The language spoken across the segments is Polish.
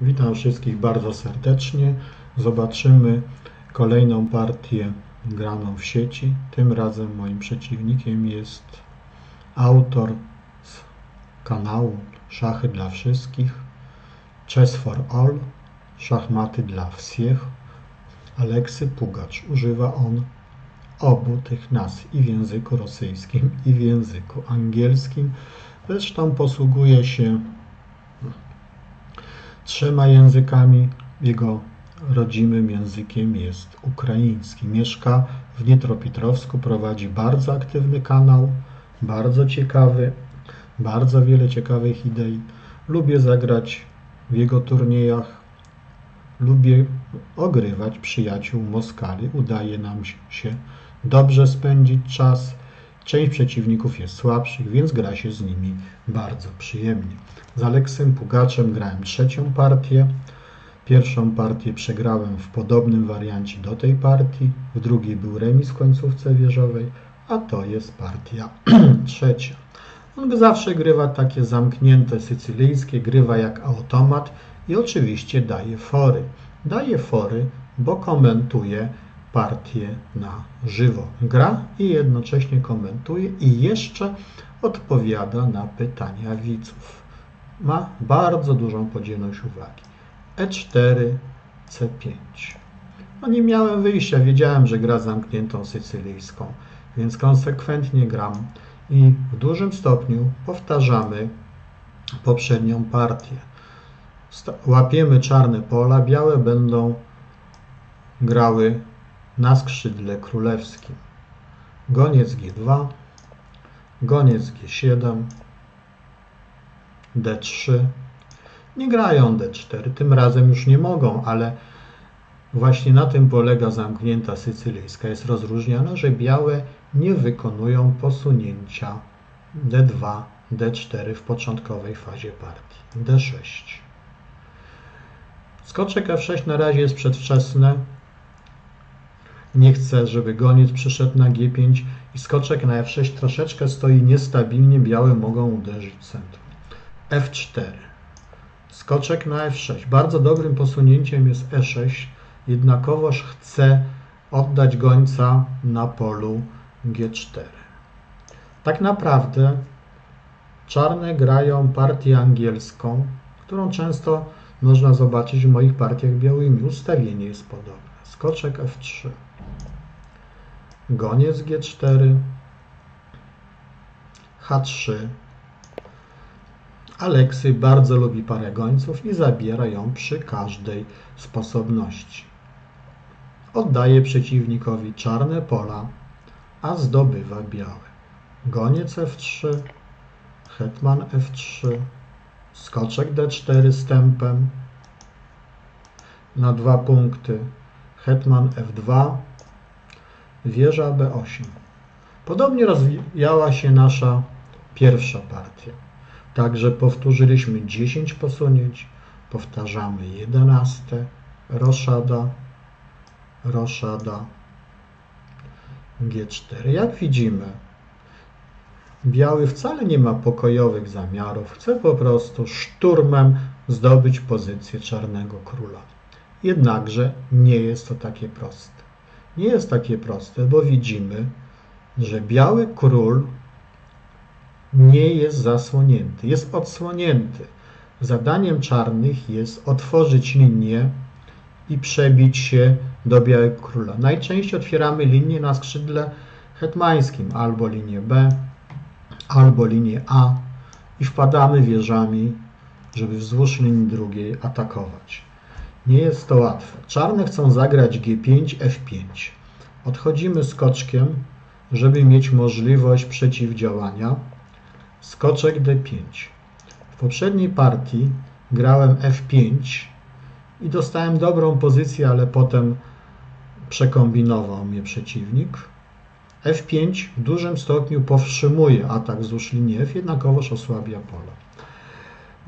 Witam wszystkich bardzo serdecznie. Zobaczymy kolejną partię graną w sieci. Tym razem moim przeciwnikiem jest autor z kanału Szachy dla Wszystkich, Chess for All, Szachmaty dla Wsiech, Aleksy Pugacz. Używa on obu tych nazw i w języku rosyjskim, i w języku angielskim. Zresztą posługuje się trzema językami. Jego rodzimym językiem jest ukraiński. Mieszka w Dniepropietrowsku, prowadzi bardzo aktywny kanał, bardzo ciekawy, bardzo wiele ciekawych idei. Lubię zagrać w jego turniejach, lubię ogrywać przyjaciół Moskali. Udaje nam się dobrze spędzić czas. Część przeciwników jest słabszych, więc gra się z nimi bardzo przyjemnie. Z Aleksem Pugaczem grałem trzecią partię. Pierwszą partię przegrałem w podobnym wariancie do tej partii. W drugiej był remis w końcówce wieżowej, a to jest partia trzecia. On zawsze grywa takie zamknięte sycylijskie, grywa jak automat i oczywiście daje fory. Daje fory, bo komentuje partię na żywo. Gra i jednocześnie komentuje i jeszcze odpowiada na pytania widzów. Ma bardzo dużą podzielność uwagi. E4, C5. No nie miałem wyjścia, wiedziałem, że gra zamkniętą sycylijską, więc konsekwentnie gram i w dużym stopniu powtarzamy poprzednią partię. Łapiemy czarne pola, białe będą grały na skrzydle królewskim. Goniec G2, goniec G7, D3. Nie grają D4, tym razem już nie mogą, ale właśnie na tym polega zamknięta sycylijska. Jest rozróżniana, że białe nie wykonują posunięcia D2, D4 w początkowej fazie partii. D6. Skoczek F6 na razie jest przedwczesne, nie chcę, żeby goniec przyszedł na G5 i skoczek na F6 troszeczkę stoi niestabilnie, białe mogą uderzyć w centrum. F4. Skoczek na F6. Bardzo dobrym posunięciem jest E6, jednakowoż chcę oddać gońca na polu G4. Tak naprawdę czarne grają partię angielską, którą często można zobaczyć w moich partiach białymi. Ustawienie jest podobne. Skoczek F3 goniec G4, H3. Aleksy bardzo lubi parę gońców i zabiera ją przy każdej sposobności. Oddaje przeciwnikowi czarne pola, a zdobywa białe. Goniec F3, hetman F3, skoczek D4 z tempem na dwa punkty, hetman F2, wieża B8. Podobnie rozwijała się nasza pierwsza partia. Także powtórzyliśmy 10 posunięć, powtarzamy 11, roszada, roszada, G4. Jak widzimy, biały wcale nie ma pokojowych zamiarów, chce po prostu szturmem zdobyć pozycję czarnego króla. Jednakże nie jest to takie proste nie jest takie proste, bo widzimy, że biały król nie jest zasłonięty, jest odsłonięty. Zadaniem czarnych jest otworzyć linię i przebić się do białego króla. Najczęściej otwieramy linię na skrzydle hetmańskim, albo linię B, albo linię A i wpadamy wieżami, żeby wzdłuż linii drugiej atakować. Nie jest to łatwe. Czarne chcą zagrać G5, F5. Odchodzimy skoczkiem, żeby mieć możliwość przeciwdziałania. Skoczek D5. W poprzedniej partii grałem F5 i dostałem dobrą pozycję, ale potem przekombinował mnie przeciwnik. F5 w dużym stopniu powstrzymuje atak wzdłuż linii F, jednakowoż osłabia pole.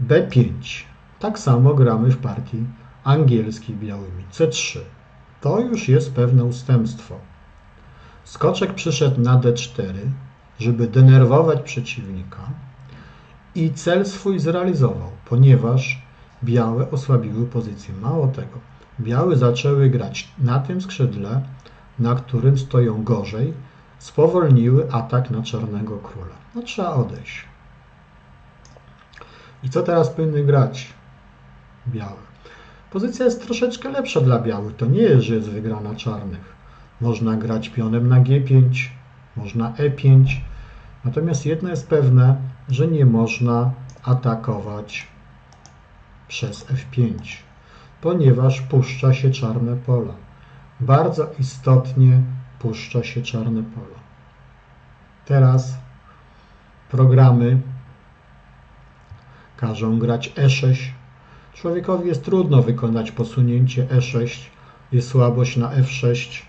B5. Tak samo gramy w partii angielskiej białymi. C3. To już jest pewne ustępstwo. Skoczek przyszedł na D4, żeby denerwować przeciwnika i cel swój zrealizował, ponieważ białe osłabiły pozycję. Mało tego, białe zaczęły grać na tym skrzydle, na którym stoją gorzej, spowolniły atak na czarnego króla. No trzeba odejść. I co teraz powinny grać białe? Pozycja jest troszeczkę lepsza dla białych. To nie jest, że jest wygrana czarnych. Można grać pionem na G5, można E5. Natomiast jedno jest pewne, że nie można atakować przez F5, ponieważ puszcza się czarne pola. Bardzo istotnie puszcza się czarne pola. Teraz programy każą grać E6. Człowiekowi jest trudno wykonać posunięcie E6, jest słabość na F6,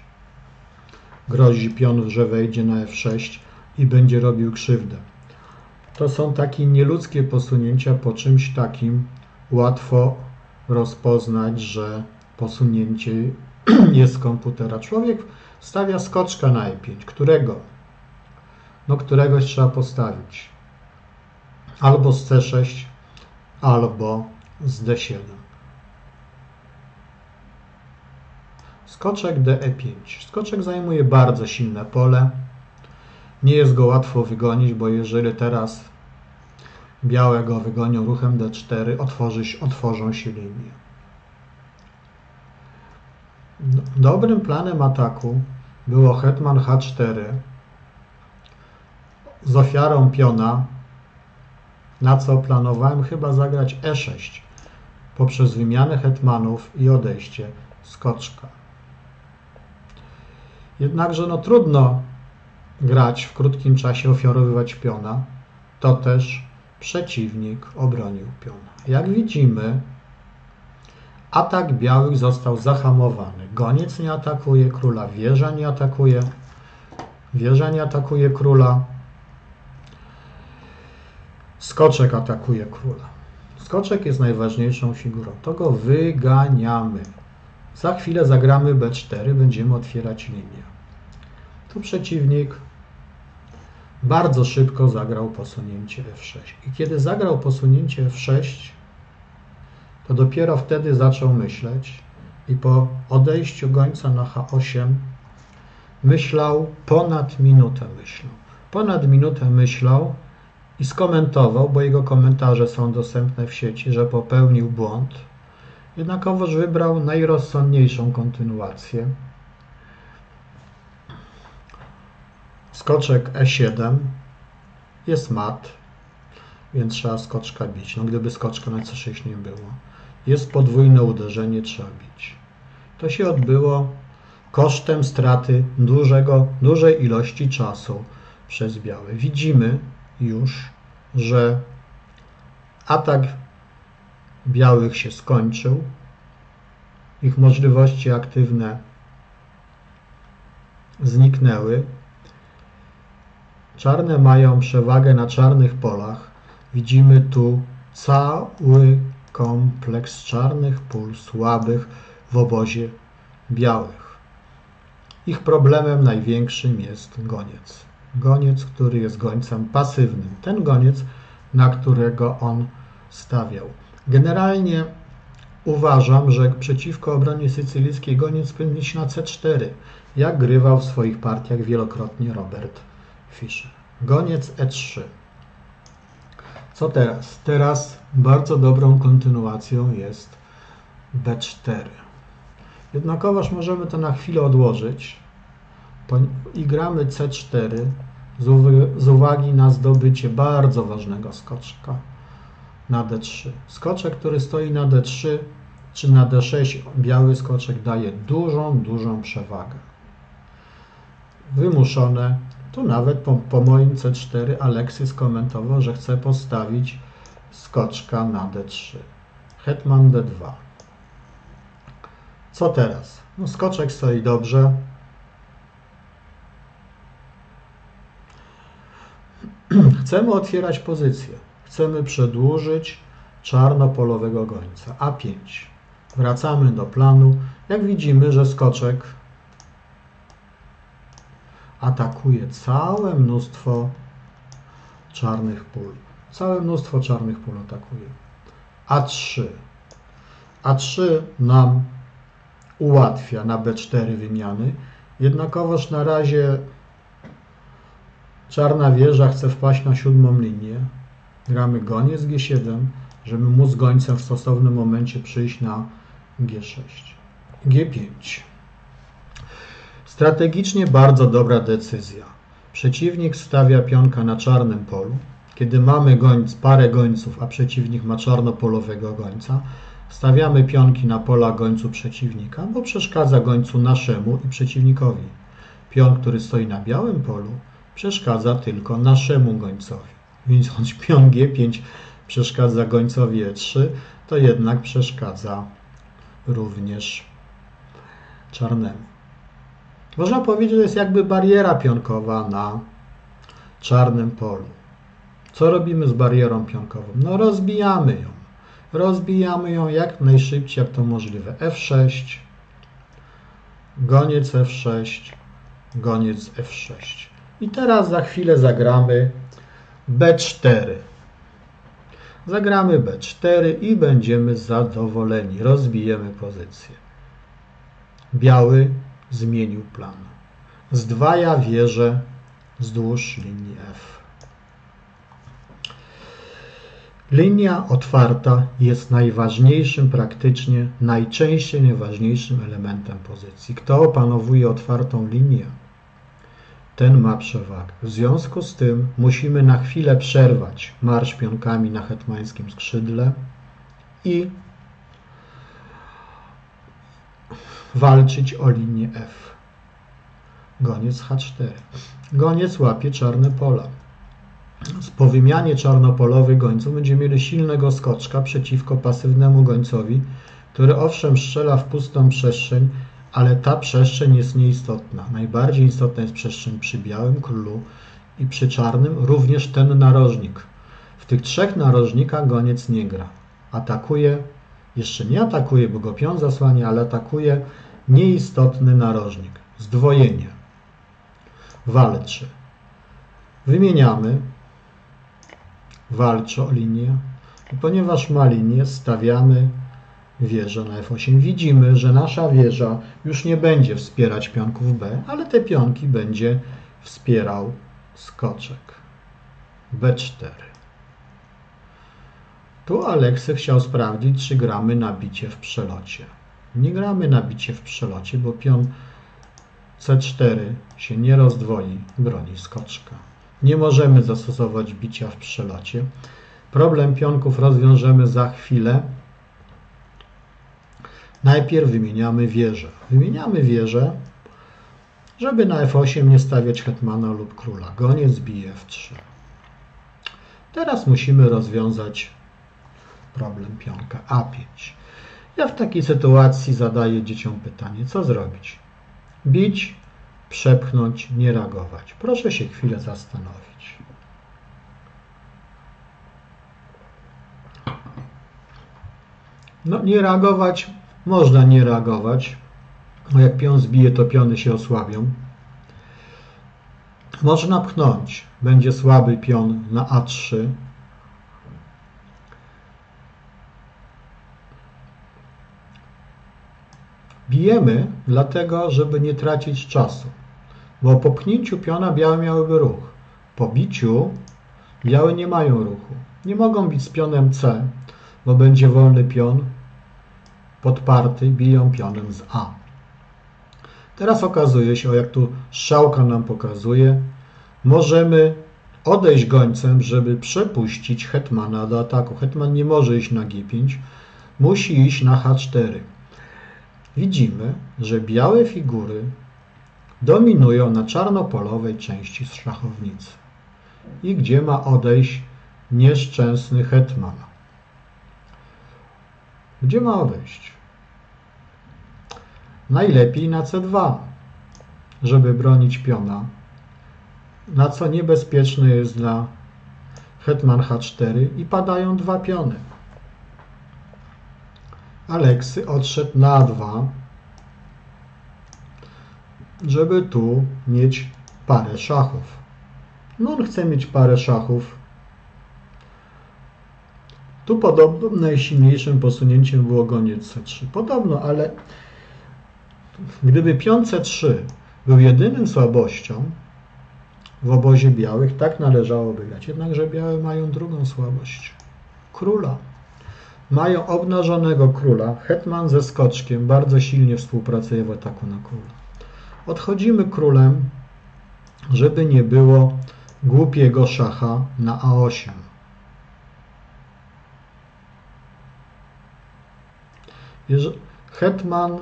grozi pion, że wejdzie na F6 i będzie robił krzywdę. To są takie nieludzkie posunięcia, po czymś takim łatwo rozpoznać, że posunięcie jest z komputera. Człowiek stawia skoczka na E5. Którego? No któregoś trzeba postawić. Albo z C6, albo z D7. Skoczek DE5. Skoczek zajmuje bardzo silne pole. Nie jest go łatwo wygonić, bo jeżeli teraz białe go wygonią ruchem D4, otworzy, otworzą się linie. Dobrym planem ataku było hetman H4 z ofiarą piona, na co planowałem chyba zagrać E6 poprzez wymianę hetmanów i odejście skoczka. Jednakże no trudno grać w krótkim czasie, ofiarowywać piona, to też przeciwnik obronił piona. Jak widzimy, atak białych został zahamowany. Goniec nie atakuje króla, wieża nie atakuje, wieża nie atakuje króla, skoczek atakuje króla. Skoczek jest najważniejszą figurą, to go wyganiamy. Za chwilę zagramy B4, będziemy otwierać linię. Tu przeciwnik bardzo szybko zagrał posunięcie F6. I kiedy zagrał posunięcie F6, to dopiero wtedy zaczął myśleć i po odejściu gońca na H8 myślał, ponad minutę myślał. Ponad minutę myślał i skomentował, bo jego komentarze są dostępne w sieci, że popełnił błąd. Jednakowoż wybrał najrozsądniejszą kontynuację. Skoczek E7 jest mat, więc trzeba skoczka bić. No gdyby skoczka na C6 nie było. Jest podwójne uderzenie, trzeba bić. To się odbyło kosztem straty dużego, dużej ilości czasu przez białe. Widzimy już, że atak białych się skończył. Ich możliwości aktywne zniknęły. Czarne mają przewagę na czarnych polach. Widzimy tu cały kompleks czarnych pól słabych w obozie białych. Ich problemem największym jest goniec. Goniec, który jest gońcem pasywnym. Ten goniec, na którego on stawiał. Generalnie uważam, że przeciwko obronie sycylijskiej goniec powinien na C4, jak grywał w swoich partiach wielokrotnie Robert Fischer. Goniec E3. Co teraz? Teraz bardzo dobrą kontynuacją jest B4. Jednakowoż możemy to na chwilę odłożyć i gramy C4 z uwagi na zdobycie bardzo ważnego skoczka na D3. Skoczek, który stoi na D3 czy na D6, biały skoczek daje dużą, dużą przewagę. Wymuszone tu nawet po, po moim C4 Aleksy skomentował, że chce postawić skoczka na D3. Hetman D2. Co teraz? No skoczek stoi dobrze. Chcemy otwierać pozycję. Chcemy przedłużyć czarnopolowego gońca. A5. Wracamy do planu. Jak widzimy, że skoczek atakuje całe mnóstwo czarnych pól. Całe mnóstwo czarnych pól atakuje. A3. A3 nam ułatwia na B4 wymiany, jednakowoż na razie czarna wieża chce wpaść na siódmą linię. Gramy goniec G7, żeby móc gońcem w stosownym momencie przyjść na G6. G5. Strategicznie bardzo dobra decyzja. Przeciwnik stawia pionka na czarnym polu. Kiedy mamy gońc, parę gońców, a przeciwnik ma czarnopolowego gońca, stawiamy pionki na pola gońcu przeciwnika, bo przeszkadza gońcu naszemu i przeciwnikowi. Pion, który stoi na białym polu, przeszkadza tylko naszemu gońcowi. Więc choć pion G5 przeszkadza gońcowi E3, to jednak przeszkadza również czarnemu. Można powiedzieć, że jest jakby bariera pionkowa na czarnym polu. Co robimy z barierą pionkową? No rozbijamy ją. Rozbijamy ją jak najszybciej, jak to możliwe. F6, goniec F6, goniec F6. I teraz za chwilę zagramy B4. Zagramy B4 i będziemy zadowoleni. Rozbijemy pozycję. Biały zmienił plan. Zdwaja wieżę wzdłuż linii F. Linia otwarta jest najważniejszym, praktycznie najczęściej najważniejszym elementem pozycji. Kto opanowuje otwartą linię, ten ma przewagę. W związku z tym musimy na chwilę przerwać marsz pionkami na hetmańskim skrzydle i walczyć o linię F. Goniec H4. Goniec łapie czarne pola. Po wymianie czarnopolowych gońców będziemy mieli silnego skoczka przeciwko pasywnemu gońcowi, który owszem strzela w pustą przestrzeń, ale ta przestrzeń jest nieistotna. Najbardziej istotna jest przestrzeń przy białym królu i przy czarnym, również ten narożnik. W tych trzech narożnikach goniec nie gra. Atakuje, jeszcze nie atakuje, bo go pion zasłania, ale atakuje nieistotny narożnik. Zdwojenie. Walczy. Wymieniamy. Walczy o linię. I ponieważ ma linię, stawiamy wieżę na F8. Widzimy, że nasza wieża już nie będzie wspierać pionków B, ale te pionki będzie wspierał skoczek. B4. Tu Aleksy chciał sprawdzić, czy gramy na bicie w przelocie. Nie gramy na bicie w przelocie, bo pion C4 się nie rozdwoi, broni skoczka. Nie możemy zastosować bicia w przelocie. Problem pionków rozwiążemy za chwilę. Najpierw wymieniamy wieżę. Wymieniamy wieżę, żeby na F8 nie stawiać hetmana lub króla. Goniec bije F3. Teraz musimy rozwiązać problem pionka A5. Ja w takiej sytuacji zadaję dzieciom pytanie, co zrobić? Bić, przepchnąć, nie reagować. Proszę się chwilę zastanowić. No, nie reagować, można nie reagować, bo jak pion zbije, to piony się osłabią. Można pchnąć, będzie słaby pion na A3, Bijemy dlatego, żeby nie tracić czasu, bo po pchnięciu piona białe miałyby ruch. Po biciu białe nie mają ruchu. Nie mogą bić z pionem C, bo będzie wolny pion podparty, biją pionem z A. Teraz okazuje się, o jak tu strzałka nam pokazuje, możemy odejść gońcem, żeby przepuścić hetmana do ataku. Hetman nie może iść na G5, musi iść na H4 widzimy, że białe figury dominują na czarnopolowej części szachownicy. I gdzie ma odejść nieszczęsny hetman? Gdzie ma odejść? Najlepiej na C2, żeby bronić piona, na co niebezpieczne jest dla hetman H4 i padają dwa piony. Aleksy odszedł na 2, żeby tu mieć parę szachów. No on chce mieć parę szachów. Tu podobno najsilniejszym posunięciem było goniec C3. Podobno, ale gdyby pion C3 był jedynym słabością w obozie białych, tak należałoby grać. Jednakże białe mają drugą słabość. Króla. Mają obnażonego króla. Hetman ze skoczkiem bardzo silnie współpracuje w ataku na króla. Odchodzimy królem, żeby nie było głupiego szacha na A8. Hetman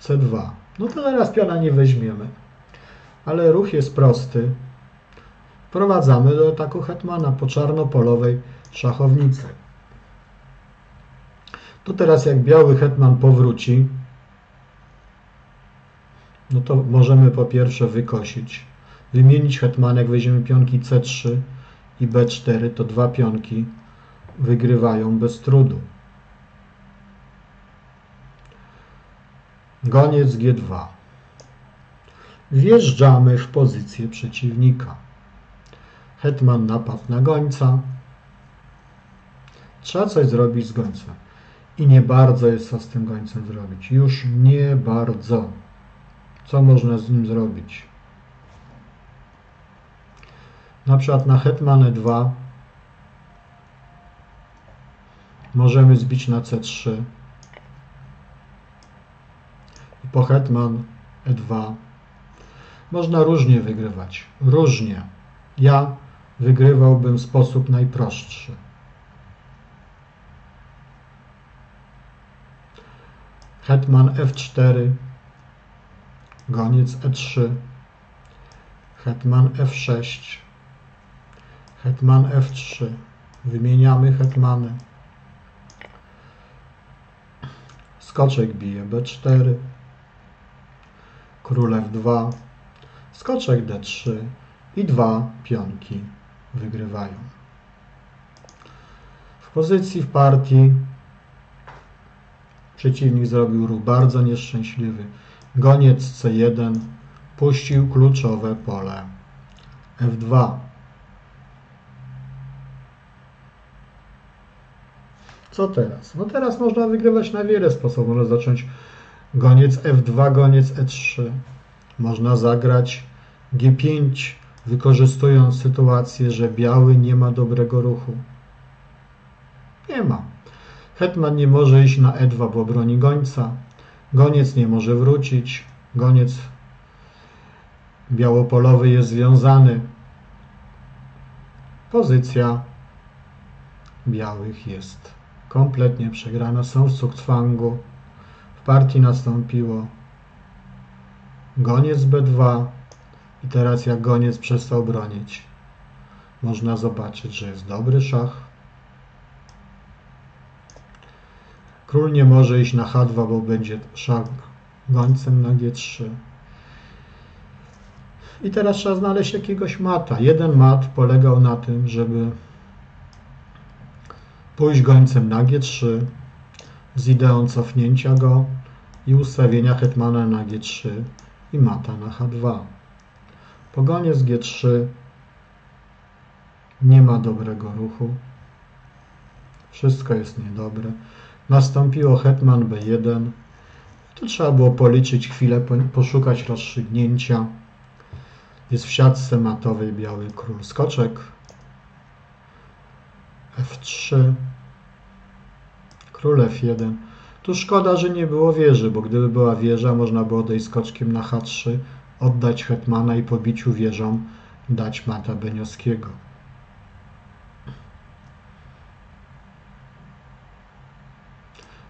C2. No to teraz piona nie weźmiemy. Ale ruch jest prosty. Wprowadzamy do ataku hetmana po czarnopolowej szachownicy. Tu teraz jak biały hetman powróci, no to możemy po pierwsze wykosić. Wymienić hetmanek, weźmiemy pionki C3 i B4, to dwa pionki wygrywają bez trudu. Goniec G2. Wjeżdżamy w pozycję przeciwnika. Hetman napadł na gońca. Trzeba coś zrobić z gońcem. I nie bardzo jest co z tym gońcem zrobić. Już nie bardzo. Co można z nim zrobić? Na przykład na hetman e2 możemy zbić na c3 i po hetman e2 można różnie wygrywać. Różnie. Ja wygrywałbym w sposób najprostszy. Hetman f4 goniec e3, hetman f6, hetman f3, wymieniamy hetmany, skoczek bije b4, król f2, skoczek d3 i dwa pionki wygrywają. W pozycji w partii przeciwnik zrobił ruch bardzo nieszczęśliwy. Goniec C1 puścił kluczowe pole F2. Co teraz? No teraz można wygrywać na wiele sposobów. Można zacząć goniec F2, goniec E3. Można zagrać G5, wykorzystując sytuację, że biały nie ma dobrego ruchu. Nie ma. Hetman nie może iść na E2, bo broni gońca. Goniec nie może wrócić. Goniec białopolowy jest związany. Pozycja białych jest kompletnie przegrana. Są w Sukcwangu. Partii nastąpiło goniec B2 i teraz jak goniec przestał bronić, można zobaczyć, że jest dobry szach. Król nie może iść na H2, bo będzie szach gońcem na G3. I teraz trzeba znaleźć jakiegoś mata. Jeden mat polegał na tym, żeby pójść gońcem na G3 z ideą cofnięcia go i ustawienia hetmana na G3 i mata na H2. Po gonie z G3 nie ma dobrego ruchu. Wszystko jest niedobre. Nastąpiło hetman b1. Tu trzeba było policzyć chwilę, poszukać rozstrzygnięcia. Jest w siatce matowej biały król skoczek. F3. Król F1. Tu szkoda, że nie było wieży, bo gdyby była wieża, można było odejść skoczkiem na H3, oddać hetmana i po biciu wieżą dać mata Beniowskiego.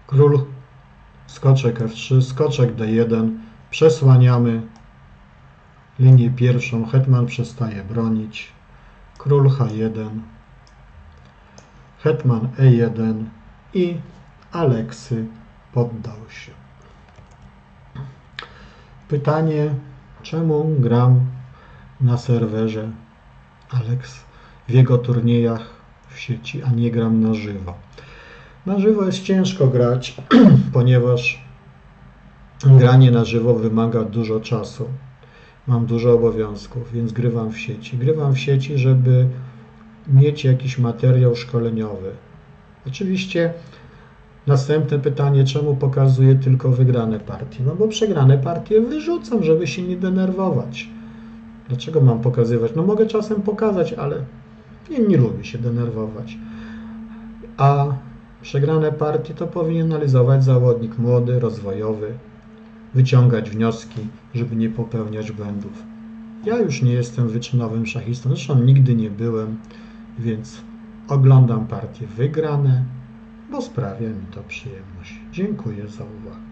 Król, skoczek F3, skoczek D1, przesłaniamy linię pierwszą, hetman przestaje bronić, król H1, hetman E1 i Aleksy poddał się. Pytanie, czemu gram na serwerze Alex w jego turniejach w sieci, a nie gram na żywo? Na żywo jest ciężko grać, ponieważ granie na żywo wymaga dużo czasu. Mam dużo obowiązków, więc grywam w sieci. Grywam w sieci, żeby mieć jakiś materiał szkoleniowy. Oczywiście następne pytanie, czemu pokazuję tylko wygrane partie? No bo przegrane partie wyrzucam, żeby się nie denerwować. Dlaczego mam pokazywać? No mogę czasem pokazać, ale nie, nie lubię się denerwować. A przegrane partie to powinien analizować zawodnik młody, rozwojowy, wyciągać wnioski, żeby nie popełniać błędów. Ja już nie jestem wyczynowym szachistą, zresztą nigdy nie byłem, więc oglądam partie wygrane, bo sprawia mi to przyjemność. Dziękuję za uwagę.